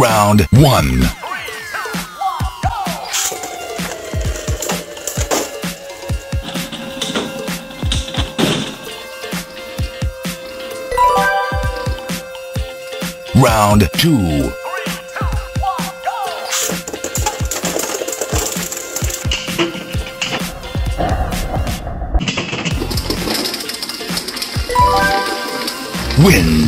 Round 1. Round 2. Wins.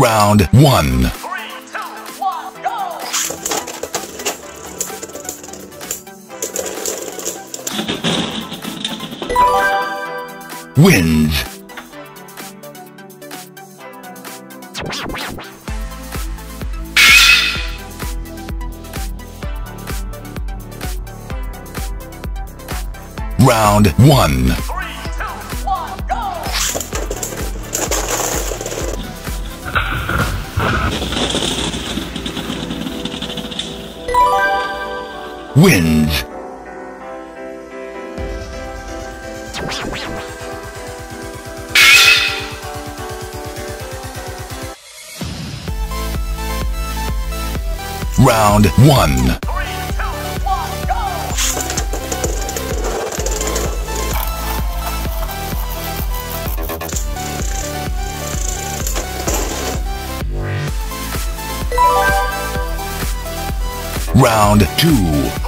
Round 1. Wins. Round 1. Wins. Round 1. Round 2.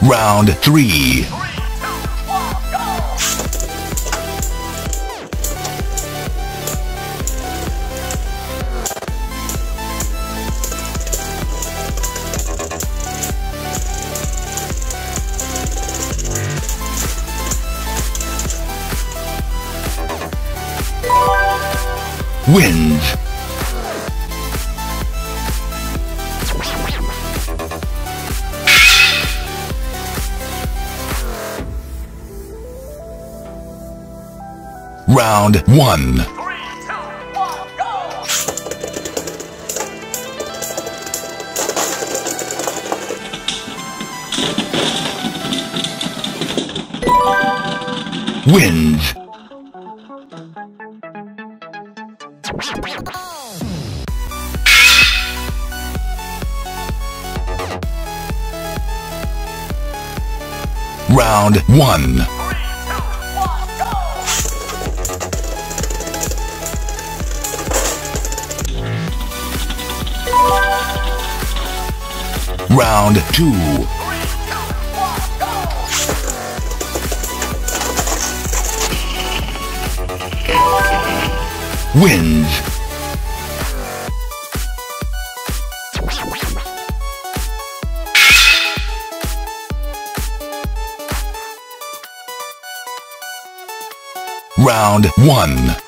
Round three. wins. Round 1 wins. Round 1 Round 2 wins. Round 1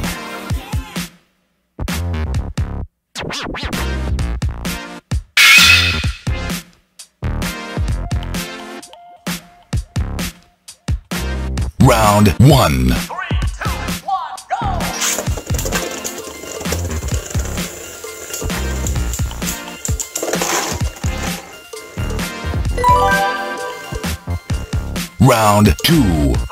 Round 1 Round 2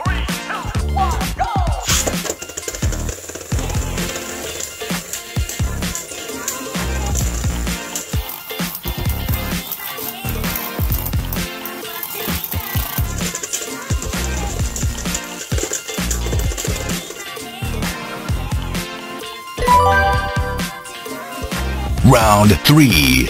Round 3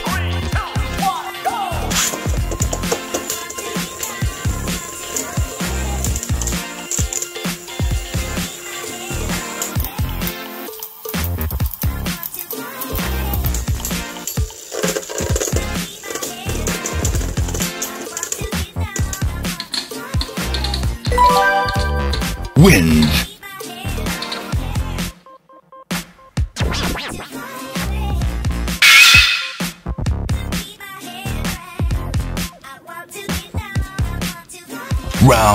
wins.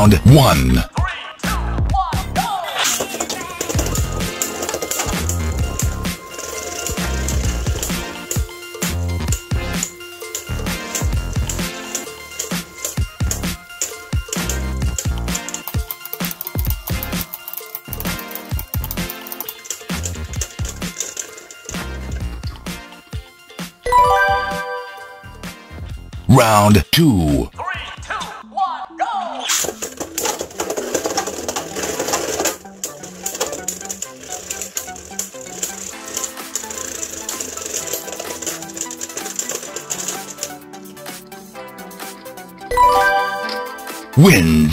Round 1 Round 2 wins.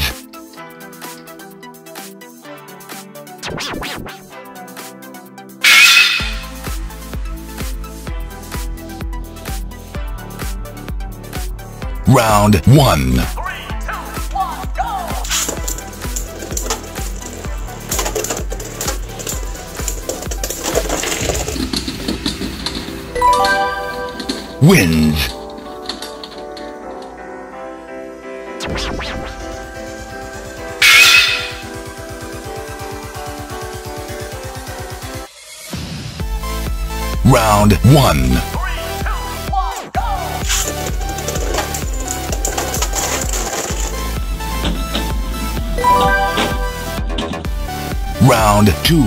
Round 1 wins. Round 1 Go! Round two.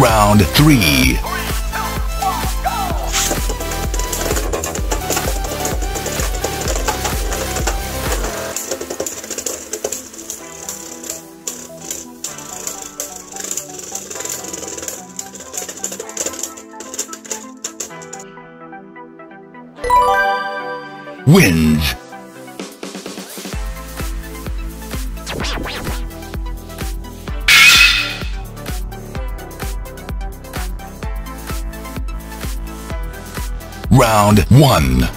Round three. Wins. Round one.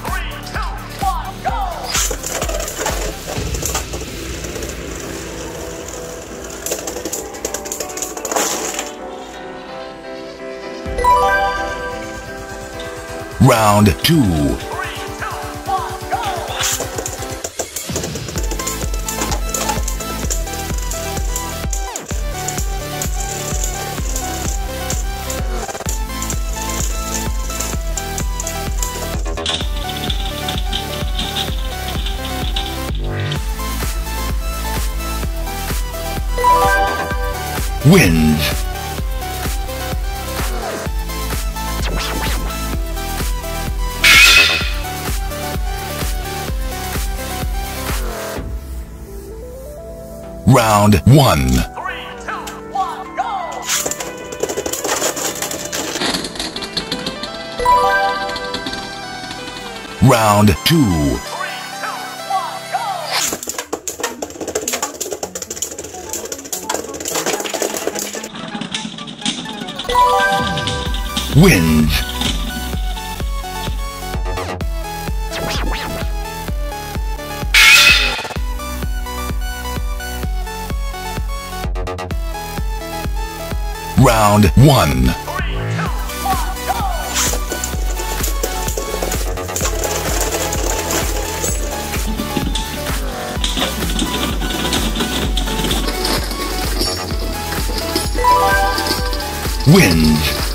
Round two. Wins. Round one. Round two. Wins. Round 1 Wins